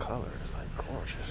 color is like gorgeous.